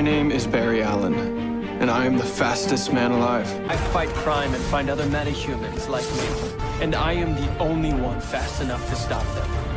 My name is Barry Allen, and I am the fastest man alive. I fight crime and find other metahumans like me, and I am the only one fast enough to stop them.